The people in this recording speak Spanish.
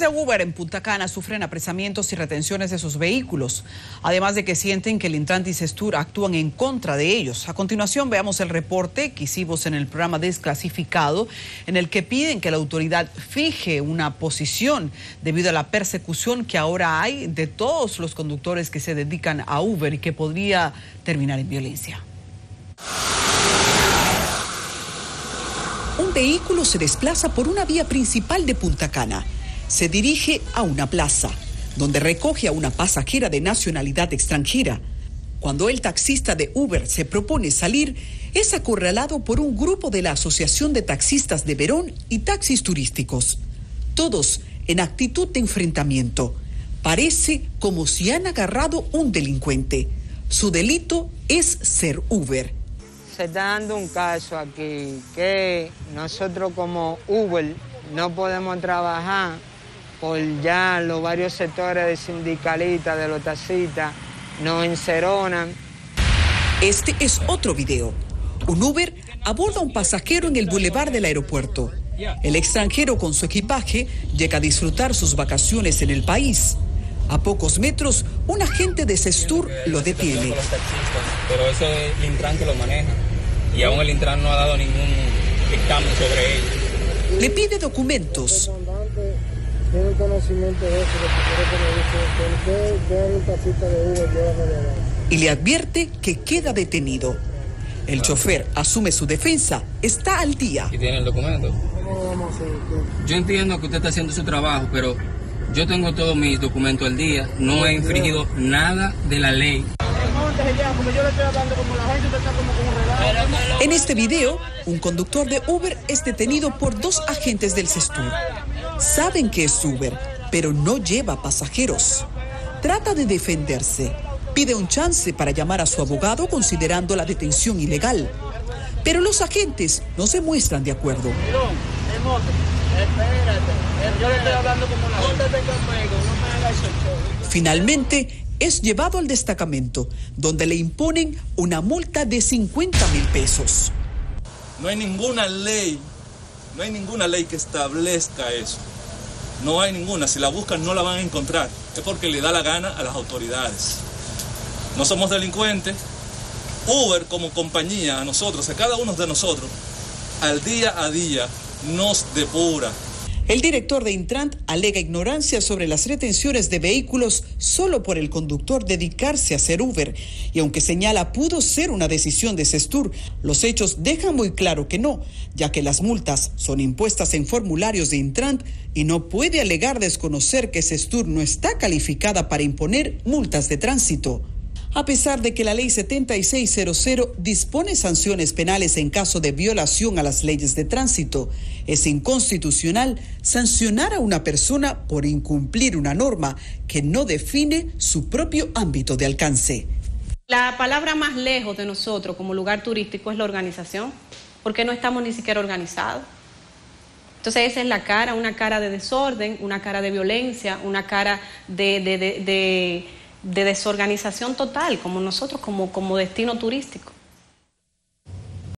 de Uber en Punta Cana sufren apresamientos y retenciones de sus vehículos, además de que sienten que el Intran y Sestur actúan en contra de ellos. A continuación veamos el reporte que hicimos en el programa Desclasificado, en el que piden que la autoridad fije una posición debido a la persecución que ahora hay de todos los conductores que se dedican a Uber y que podría terminar en violencia. Un vehículo se desplaza por una vía principal de Punta Cana se dirige a una plaza, donde recoge a una pasajera de nacionalidad extranjera. Cuando el taxista de Uber se propone salir, es acorralado por un grupo de la Asociación de Taxistas de Verón y Taxis Turísticos, todos en actitud de enfrentamiento. Parece como si han agarrado un delincuente. Su delito es ser Uber. Se está dando un caso aquí que nosotros como Uber no podemos trabajar por ya los varios sectores de sindicalistas, de los taxistas, nos enceronan. Este es otro video. Un Uber aborda a un pasajero en el bulevar del aeropuerto. El extranjero con su equipaje llega a disfrutar sus vacaciones en el país. A pocos metros, un agente de Sestur lo detiene. Pero ese es el Intran que lo maneja. Y aún el Intran no ha dado ningún dictamen sobre él. Le pide documentos tienen conocimiento de eso, de que vean un taxista de Uber, de Y le advierte que queda detenido. El chofer asume su defensa, está al día. ¿Y tiene el documento? Yo entiendo que usted está haciendo su trabajo, pero yo tengo todos mis documentos al día, no he infringido nada de la ley. En este video, un conductor de Uber es detenido por dos agentes del CESTUR. Saben que es Uber, pero no lleva pasajeros. Trata de defenderse. Pide un chance para llamar a su abogado considerando la detención ilegal. Pero los agentes no se muestran de acuerdo. Finalmente, es llevado al destacamento, donde le imponen una multa de 50 mil pesos. No hay ninguna ley, no hay ninguna ley que establezca eso. No hay ninguna. Si la buscan no la van a encontrar. Es porque le da la gana a las autoridades. No somos delincuentes. Uber como compañía, a nosotros, a cada uno de nosotros, al día a día nos depura. El director de Intrant alega ignorancia sobre las retenciones de vehículos solo por el conductor dedicarse a ser Uber. Y aunque señala pudo ser una decisión de Sestur, los hechos dejan muy claro que no, ya que las multas son impuestas en formularios de Intrant y no puede alegar desconocer que Sestur no está calificada para imponer multas de tránsito a pesar de que la ley 7600 dispone sanciones penales en caso de violación a las leyes de tránsito. Es inconstitucional sancionar a una persona por incumplir una norma que no define su propio ámbito de alcance. La palabra más lejos de nosotros como lugar turístico es la organización, porque no estamos ni siquiera organizados. Entonces esa es la cara, una cara de desorden, una cara de violencia, una cara de, de desorganización total, como nosotros, como, como destino turístico.